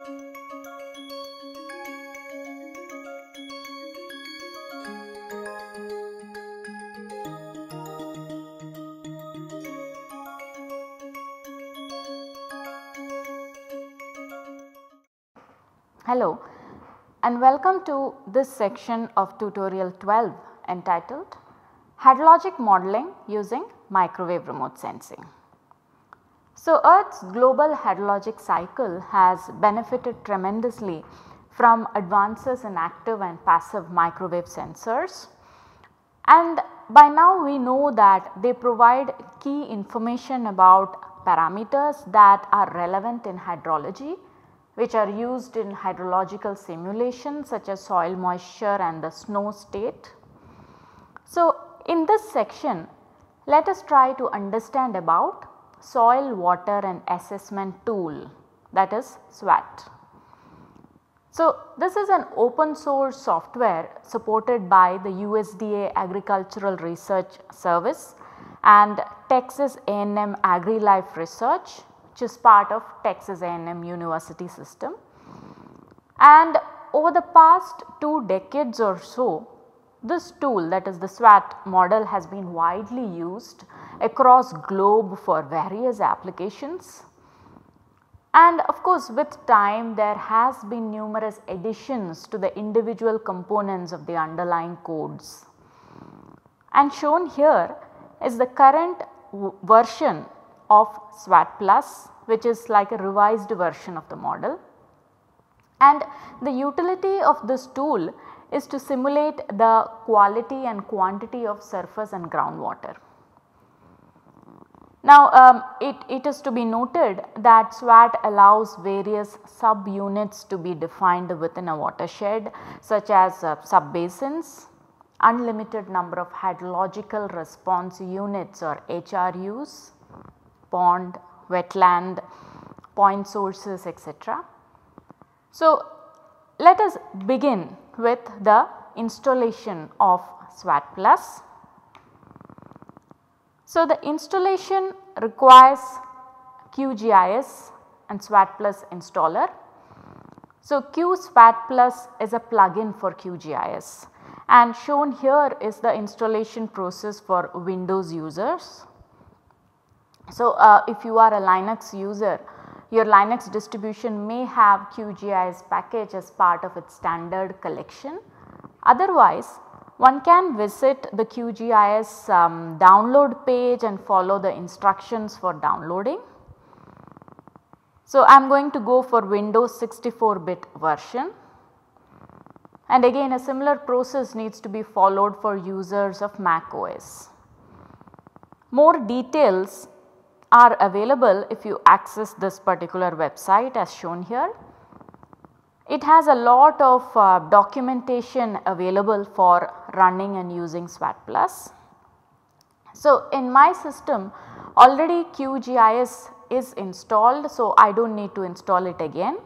Hello and welcome to this section of tutorial 12 entitled Hydrologic Modeling using Microwave Remote Sensing. So, Earth's global hydrologic cycle has benefited tremendously from advances in active and passive microwave sensors and by now we know that they provide key information about parameters that are relevant in hydrology which are used in hydrological simulations such as soil moisture and the snow state. So, in this section let us try to understand about soil water and assessment tool that is SWAT. So, this is an open source software supported by the USDA Agricultural Research Service and Texas A&M AgriLife Research which is part of Texas A&M University system. And over the past 2 decades or so, this tool that is the SWAT model has been widely used across globe for various applications. And of course with time there has been numerous additions to the individual components of the underlying codes. And shown here is the current version of SWAT plus which is like a revised version of the model. And the utility of this tool is to simulate the quality and quantity of surface and groundwater. Now um, it, it is to be noted that SWAT allows various subunits to be defined within a watershed such as uh, sub basins, unlimited number of hydrological response units or HRUs, pond, wetland, point sources etc. So, let us begin with the installation of SWAT plus. So, the installation requires QGIS and SWAT plus installer. So, QSWAT plus is a plugin for QGIS and shown here is the installation process for Windows users. So, uh, if you are a Linux user your Linux distribution may have QGIS package as part of its standard collection. Otherwise, one can visit the QGIS um, download page and follow the instructions for downloading. So, I am going to go for Windows 64 bit version and again a similar process needs to be followed for users of Mac OS. More details are available if you access this particular website as shown here. It has a lot of uh, documentation available for running and using SWAT plus. So, in my system already QGIS is installed so I do not need to install it again.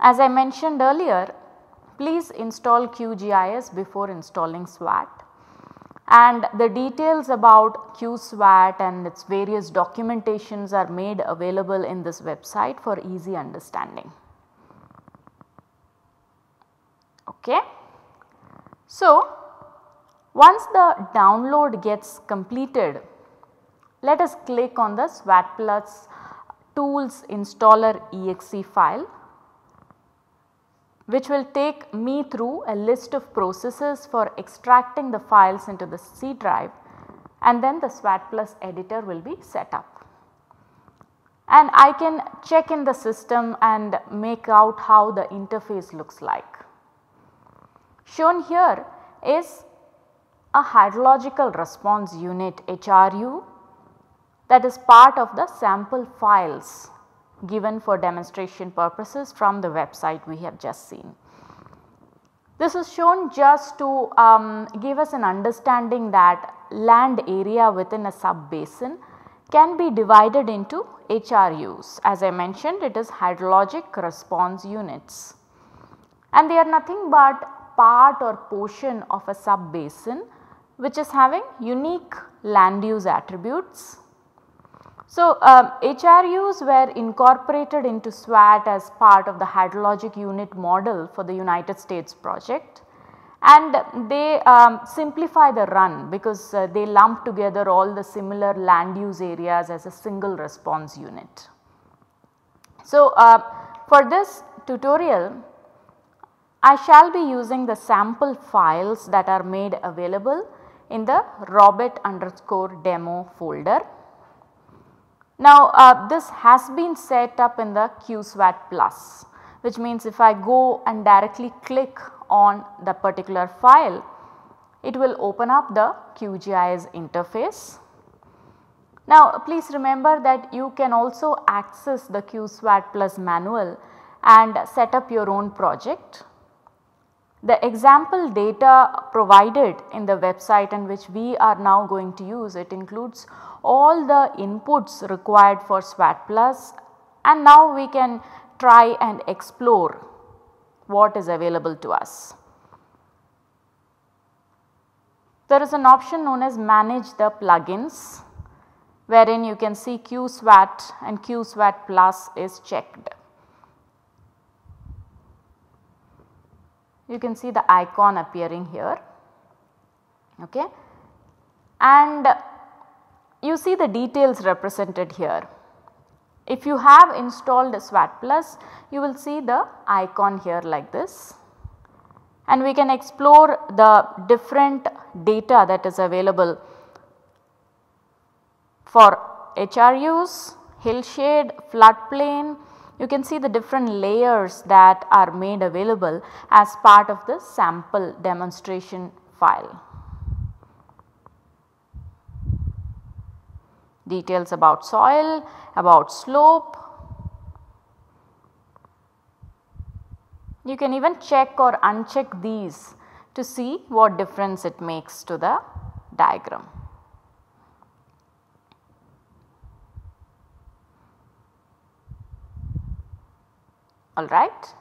As I mentioned earlier please install QGIS before installing SWAT and the details about QSWAT and its various documentations are made available in this website for easy understanding. Okay. So, once the download gets completed, let us click on the SWAT plus tools installer exe file which will take me through a list of processes for extracting the files into the C drive and then the SWAT plus editor will be set up. And I can check in the system and make out how the interface looks like. Shown here is a hydrological response unit HRU that is part of the sample files given for demonstration purposes from the website we have just seen. This is shown just to um, give us an understanding that land area within a sub basin can be divided into HRUs. As I mentioned it is hydrologic response units and they are nothing but part or portion of a sub basin which is having unique land use attributes So, um, HRUs were incorporated into SWAT as part of the hydrologic unit model for the United States project and they um, simplify the run because uh, they lump together all the similar land use areas as a single response unit. So, uh, for this tutorial I shall be using the sample files that are made available in the robit underscore demo folder now uh, this has been set up in the QSWAT plus which means if I go and directly click on the particular file it will open up the QGIS interface. Now please remember that you can also access the QSWAT plus manual and set up your own project. The example data provided in the website and which we are now going to use it includes all the inputs required for SWAT plus and now we can try and explore what is available to us. There is an option known as manage the plugins wherein you can see QSWAT and QSWAT plus is checked. You can see the icon appearing here okay. and you see the details represented here. If you have installed SWAT plus you will see the icon here like this and we can explore the different data that is available for HRUs, hillshade, floodplain, you can see the different layers that are made available as part of the sample demonstration file. details about soil, about slope. You can even check or uncheck these to see what difference it makes to the diagram. Alright.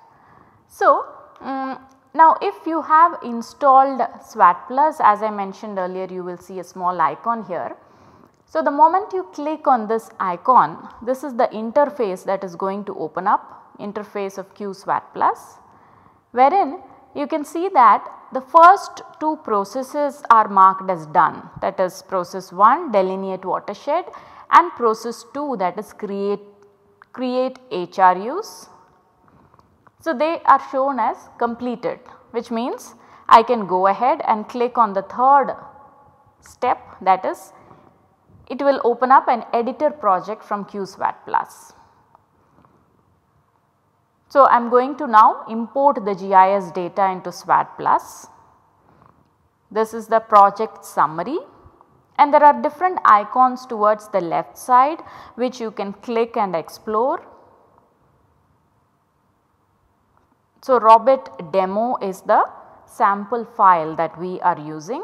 So, um, now if you have installed SWAT plus as I mentioned earlier you will see a small icon here so, the moment you click on this icon, this is the interface that is going to open up interface of QSWAT plus wherein you can see that the first two processes are marked as done that is process 1 delineate watershed and process 2 that is create, create HRUs. So, they are shown as completed which means I can go ahead and click on the third step that is it will open up an editor project from QSWAT plus. So, I am going to now import the GIS data into SWAT plus. This is the project summary and there are different icons towards the left side which you can click and explore. So, Robit demo is the sample file that we are using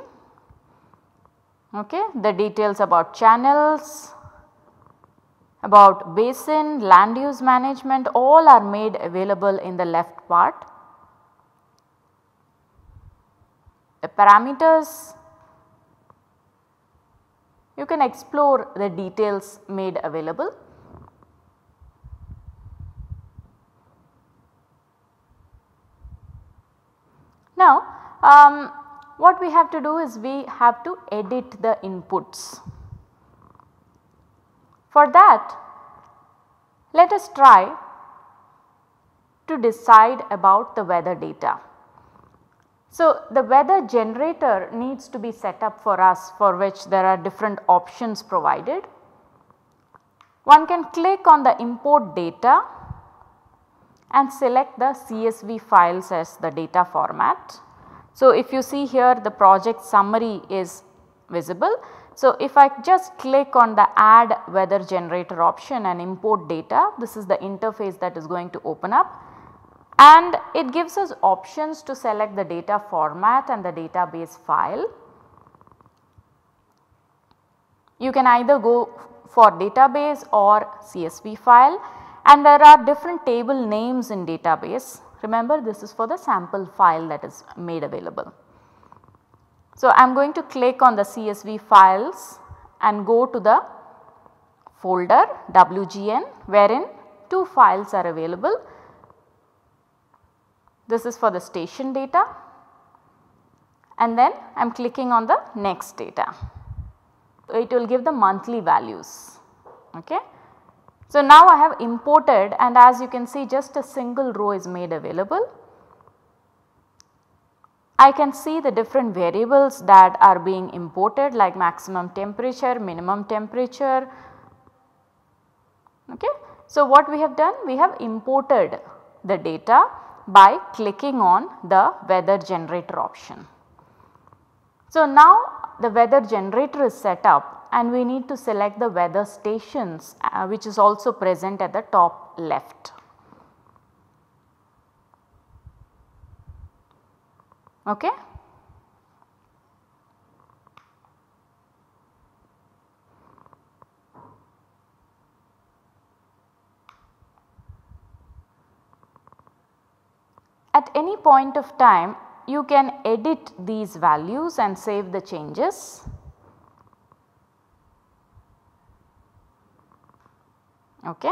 okay, the details about channels, about basin, land use management all are made available in the left part. The parameters you can explore the details made available. Now, um, what we have to do is we have to edit the inputs. For that let us try to decide about the weather data. So, the weather generator needs to be set up for us for which there are different options provided. One can click on the import data and select the CSV files as the data format. So, if you see here the project summary is visible. So, if I just click on the add weather generator option and import data, this is the interface that is going to open up and it gives us options to select the data format and the database file. You can either go for database or CSV file and there are different table names in database Remember this is for the sample file that is made available. So, I am going to click on the CSV files and go to the folder WGN wherein two files are available. This is for the station data and then I am clicking on the next data. It will give the monthly values. Okay. So, now I have imported and as you can see just a single row is made available. I can see the different variables that are being imported like maximum temperature, minimum temperature. Okay. So, what we have done? We have imported the data by clicking on the weather generator option. So, now the weather generator is set up and we need to select the weather stations uh, which is also present at the top left. Okay. At any point of time you can edit these values and save the changes. Okay.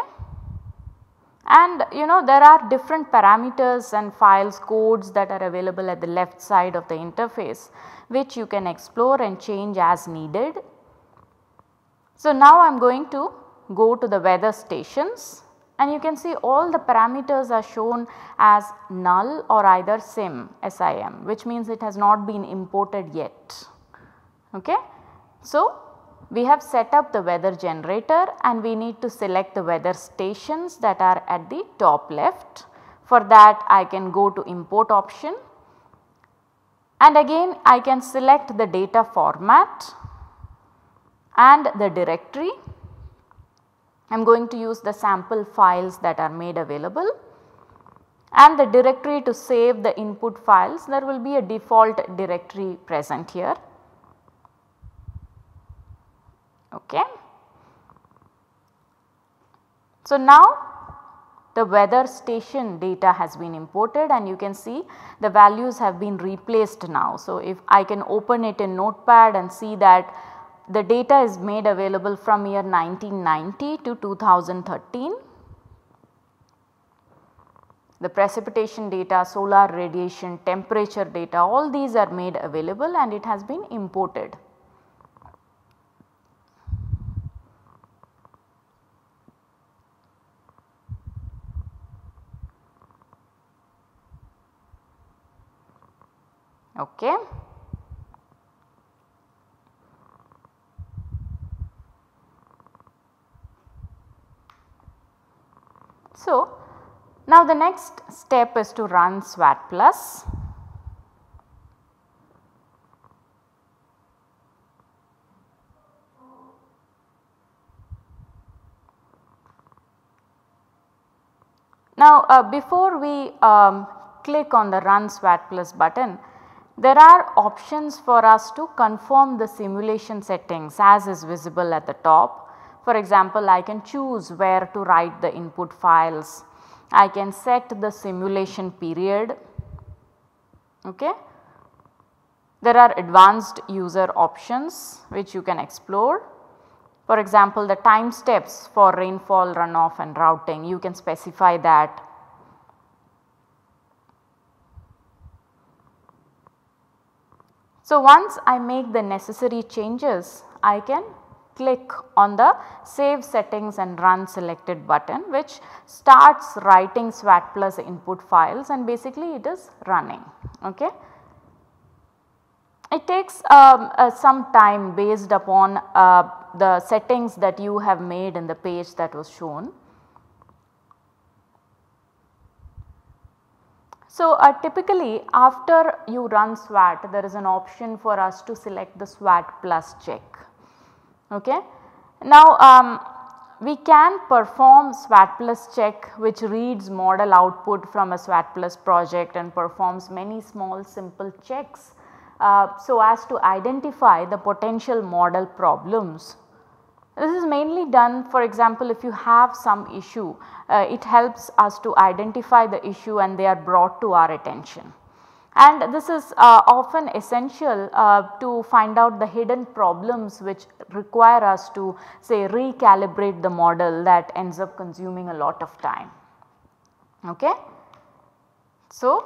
And you know there are different parameters and files codes that are available at the left side of the interface which you can explore and change as needed. So now I am going to go to the weather stations and you can see all the parameters are shown as null or either sim SIM which means it has not been imported yet. Okay. So, we have set up the weather generator and we need to select the weather stations that are at the top left. For that I can go to import option and again I can select the data format and the directory I am going to use the sample files that are made available and the directory to save the input files there will be a default directory present here. Okay. So, now the weather station data has been imported and you can see the values have been replaced now. So, if I can open it in notepad and see that the data is made available from year 1990 to 2013. The precipitation data, solar radiation, temperature data all these are made available and it has been imported. Okay. So, now the next step is to run SWAT plus. Now, uh, before we um, click on the run SWAT plus button, there are options for us to confirm the simulation settings as is visible at the top for example, I can choose where to write the input files. I can set the simulation period. Okay. There are advanced user options which you can explore. For example, the time steps for rainfall runoff and routing you can specify that. So, once I make the necessary changes I can click on the save settings and run selected button which starts writing SWAT plus input files and basically it is running. Okay. It takes um, uh, some time based upon uh, the settings that you have made in the page that was shown. So, uh, typically after you run SWAT there is an option for us to select the SWAT plus check. Okay. Now, um, we can perform SWAT plus check which reads model output from a SWAT plus project and performs many small simple checks uh, so as to identify the potential model problems. Mainly done for example if you have some issue uh, it helps us to identify the issue and they are brought to our attention and this is uh, often essential uh, to find out the hidden problems which require us to say recalibrate the model that ends up consuming a lot of time. Okay. So,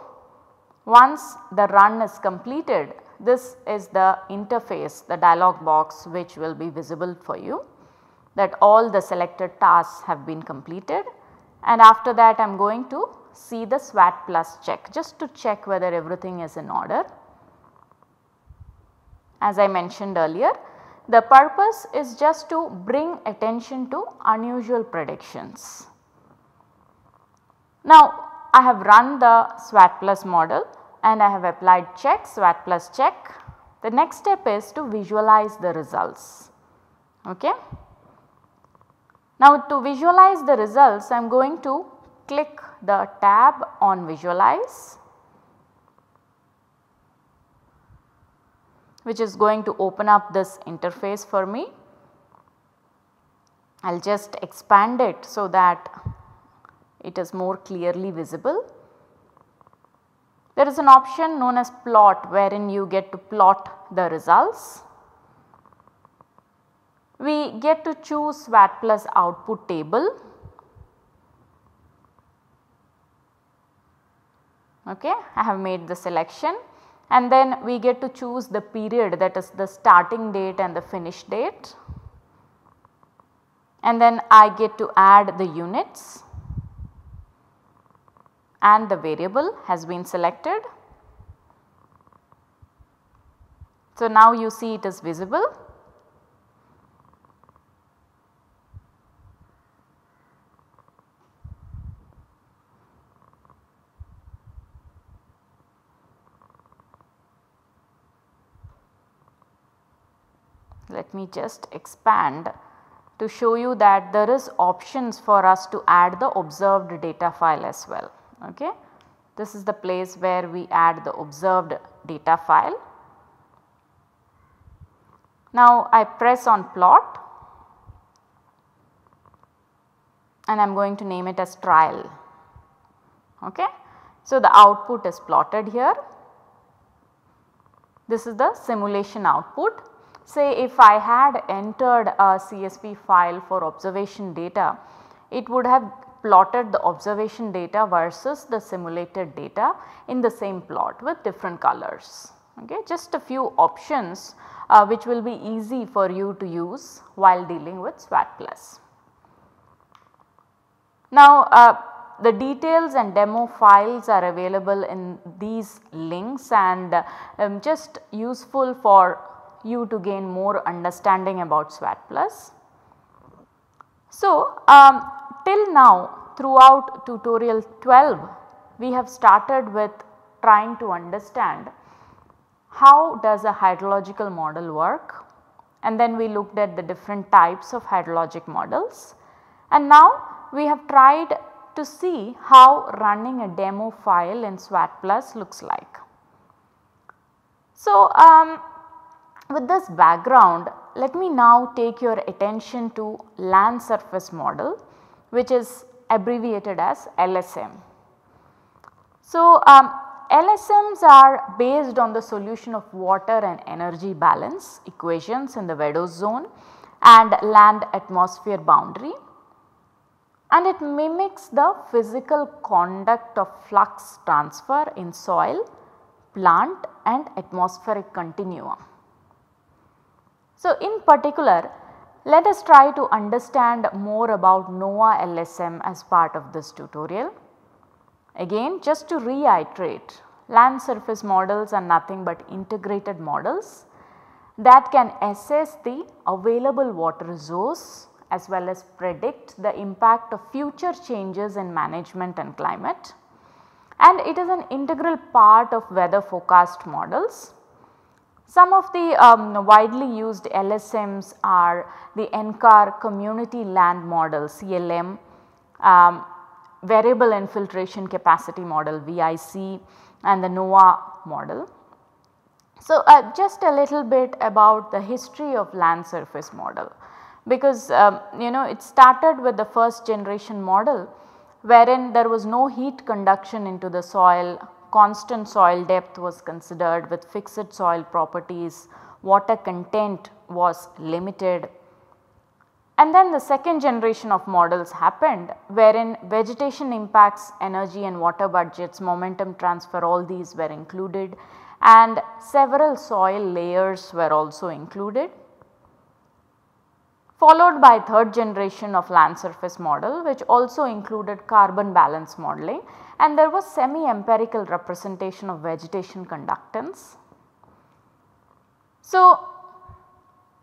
once the run is completed this is the interface the dialog box which will be visible for you that all the selected tasks have been completed and after that I am going to see the SWAT plus check just to check whether everything is in order. As I mentioned earlier the purpose is just to bring attention to unusual predictions. Now I have run the SWAT plus model and I have applied check SWAT plus check. The next step is to visualize the results. Okay. Now to visualize the results I am going to click the tab on visualize which is going to open up this interface for me. I will just expand it so that it is more clearly visible. There is an option known as plot wherein you get to plot the results. We get to choose SWAT plus output table. Okay, I have made the selection and then we get to choose the period that is the starting date and the finish date and then I get to add the units and the variable has been selected. So, now you see it is visible. Let me just expand to show you that there is options for us to add the observed data file as well okay. This is the place where we add the observed data file. Now I press on plot and I am going to name it as trial. Okay. So the output is plotted here. This is the simulation output. Say if I had entered a CSV file for observation data, it would have plotted the observation data versus the simulated data in the same plot with different colors. Okay. Just a few options uh, which will be easy for you to use while dealing with SWAT plus. Now uh, the details and demo files are available in these links and um, just useful for you to gain more understanding about SWAT plus. So, um, till now throughout tutorial 12 we have started with trying to understand how does a hydrological model work and then we looked at the different types of hydrologic models and now we have tried to see how running a demo file in SWAT plus looks like. So, um, with this background let me now take your attention to land surface model which is abbreviated as LSM. So, um, LSMs are based on the solution of water and energy balance equations in the Vadose zone and land atmosphere boundary and it mimics the physical conduct of flux transfer in soil, plant and atmospheric continuum. So, in particular let us try to understand more about Noah LSM as part of this tutorial. Again just to reiterate land surface models are nothing but integrated models that can assess the available water resource as well as predict the impact of future changes in management and climate and it is an integral part of weather forecast models some of the um, widely used LSMs are the NCAR community land model CLM, um, variable infiltration capacity model VIC and the Noah model. So, uh, just a little bit about the history of land surface model because um, you know it started with the first generation model wherein there was no heat conduction into the soil constant soil depth was considered with fixed soil properties, water content was limited. And then the second generation of models happened wherein vegetation impacts, energy and water budgets, momentum transfer all these were included and several soil layers were also included followed by third generation of land surface model which also included carbon balance modeling and there was semi empirical representation of vegetation conductance. So,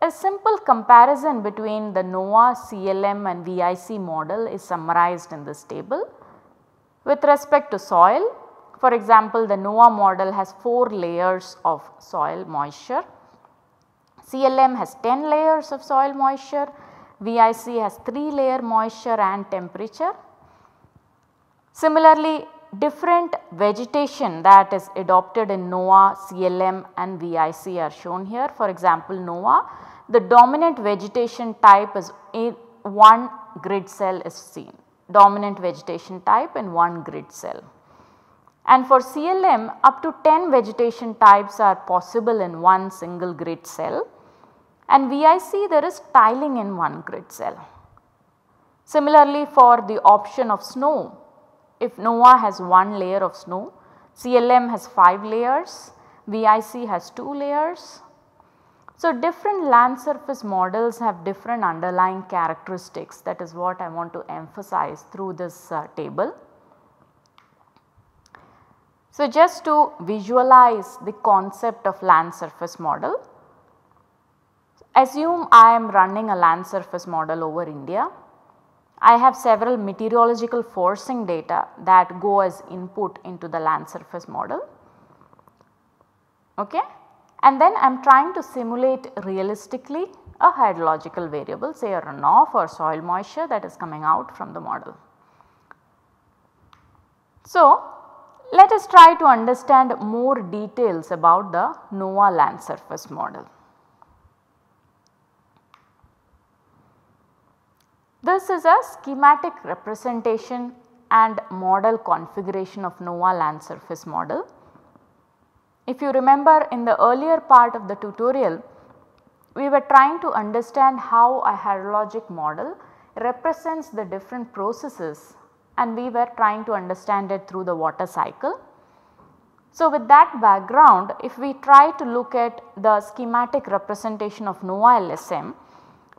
a simple comparison between the Noah CLM and VIC model is summarized in this table. With respect to soil, for example, the Noah model has 4 layers of soil moisture CLM has 10 layers of soil moisture, VIC has 3 layer moisture and temperature. Similarly, different vegetation that is adopted in Noah, CLM and VIC are shown here. For example, Noah, the dominant vegetation type is in one grid cell is seen, dominant vegetation type in one grid cell. And for CLM up to 10 vegetation types are possible in one single grid cell and VIC there is tiling in one grid cell. Similarly for the option of snow, if Noah has one layer of snow, CLM has 5 layers, VIC has 2 layers. So different land surface models have different underlying characteristics that is what I want to emphasize through this uh, table. So just to visualize the concept of land surface model, Assume I am running a land surface model over India. I have several meteorological forcing data that go as input into the land surface model. Okay? And then I am trying to simulate realistically a hydrological variable say a runoff or soil moisture that is coming out from the model. So, let us try to understand more details about the Noah land surface model. This is a schematic representation and model configuration of Noah land surface model. If you remember in the earlier part of the tutorial, we were trying to understand how a hydrologic model represents the different processes and we were trying to understand it through the water cycle. So, with that background if we try to look at the schematic representation of Noah LSM,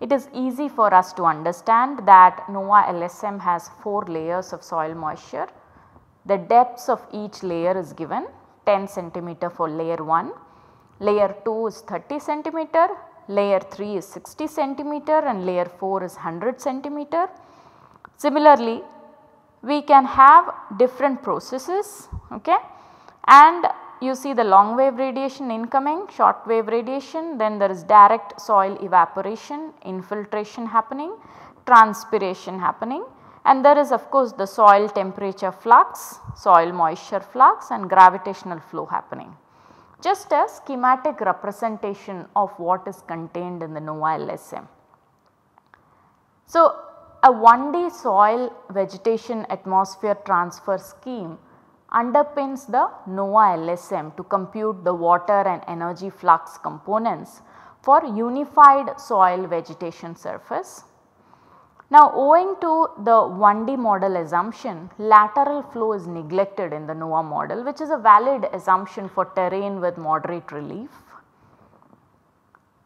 it is easy for us to understand that Noah LSM has 4 layers of soil moisture. The depths of each layer is given 10 centimeter for layer 1, layer 2 is 30 centimeter, layer 3 is 60 centimeter and layer 4 is 100 centimeter. Similarly, we can have different processes okay, and you see the long wave radiation incoming, short wave radiation, then there is direct soil evaporation, infiltration happening, transpiration happening and there is of course the soil temperature flux, soil moisture flux and gravitational flow happening. Just a schematic representation of what is contained in the Noah LSM. So, a 1D soil vegetation atmosphere transfer scheme underpins the Noah LSM to compute the water and energy flux components for unified soil vegetation surface. Now owing to the 1D model assumption lateral flow is neglected in the Noah model which is a valid assumption for terrain with moderate relief.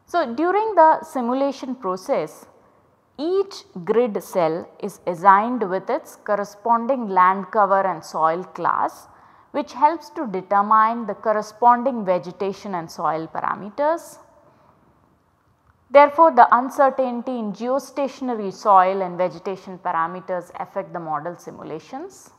So during the simulation process each grid cell is assigned with its corresponding land cover and soil class which helps to determine the corresponding vegetation and soil parameters. Therefore, the uncertainty in geostationary soil and vegetation parameters affect the model simulations.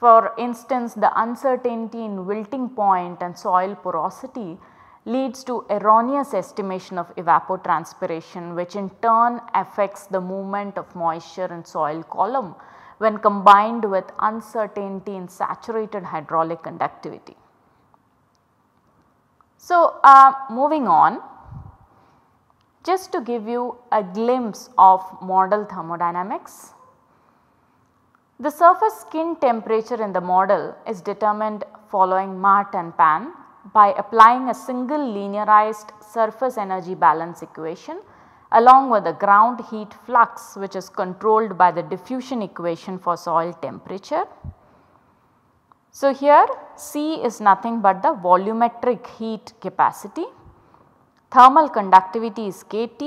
For instance, the uncertainty in wilting point and soil porosity leads to erroneous estimation of evapotranspiration which in turn affects the movement of moisture in soil column when combined with uncertainty in saturated hydraulic conductivity. So, uh, moving on just to give you a glimpse of model thermodynamics. The surface skin temperature in the model is determined following Mahrt and PAN by applying a single linearized surface energy balance equation along with the ground heat flux which is controlled by the diffusion equation for soil temperature. So, here C is nothing but the volumetric heat capacity, thermal conductivity is KT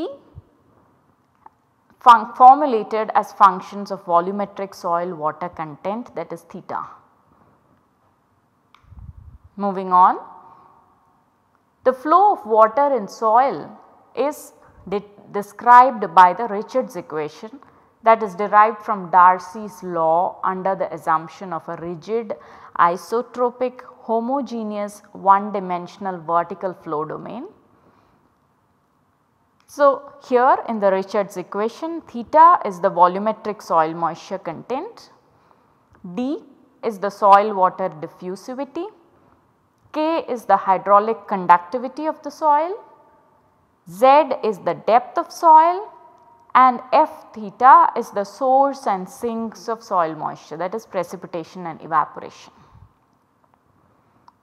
formulated as functions of volumetric soil water content that is theta. Moving on, the flow of water in soil is de described by the Richards equation that is derived from Darcy's law under the assumption of a rigid isotropic homogeneous one dimensional vertical flow domain. So, here in the Richards equation theta is the volumetric soil moisture content, d is the soil water diffusivity, k is the hydraulic conductivity of the soil Z is the depth of soil and F theta is the source and sinks of soil moisture that is precipitation and evaporation.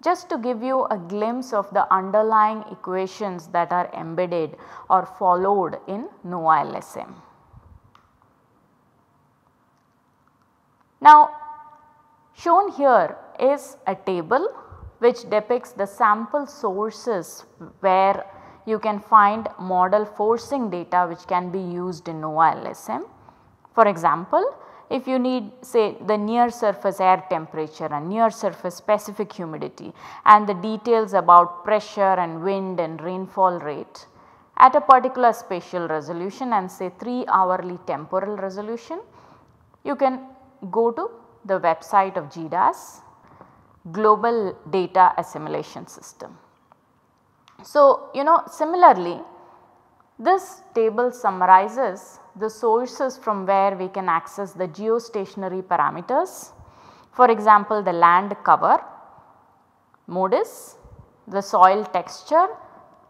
Just to give you a glimpse of the underlying equations that are embedded or followed in Noah LSM. Now shown here is a table which depicts the sample sources where you can find model forcing data which can be used in Noah LSM. For example, if you need say the near surface air temperature and near surface specific humidity and the details about pressure and wind and rainfall rate at a particular spatial resolution and say 3 hourly temporal resolution, you can go to the website of GDAS Global Data Assimilation System. So, you know similarly this table summarizes the sources from where we can access the geostationary parameters. For example, the land cover, MODIS, the soil texture.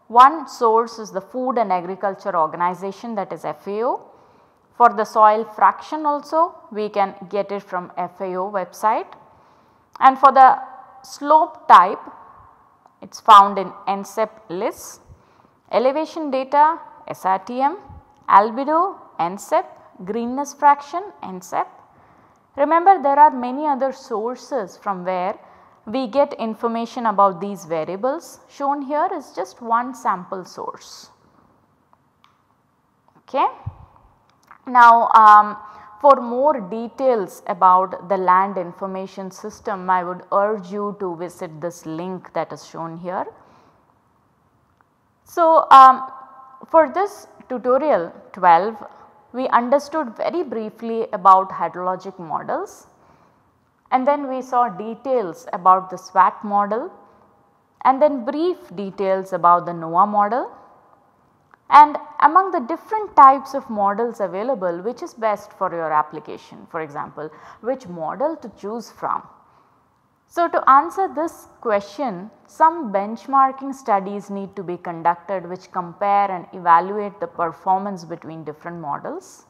One source is the Food and Agriculture Organization that is FAO. For the soil fraction also we can get it from FAO website and for the slope type it is found in NCEP LIS, elevation data SRTM, albedo NCEP, greenness fraction NCEP. Remember there are many other sources from where we get information about these variables shown here is just one sample source. Okay. Now um, for more details about the land information system I would urge you to visit this link that is shown here. So, um, for this tutorial 12 we understood very briefly about hydrologic models and then we saw details about the SWAT model and then brief details about the Noah model and among the different types of models available which is best for your application for example which model to choose from. So, to answer this question some benchmarking studies need to be conducted which compare and evaluate the performance between different models.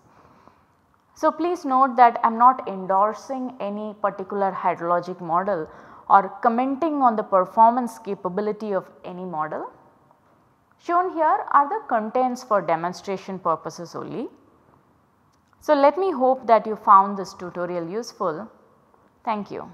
So, please note that I am not endorsing any particular hydrologic model or commenting on the performance capability of any model. Shown here are the contents for demonstration purposes only. So, let me hope that you found this tutorial useful. Thank you.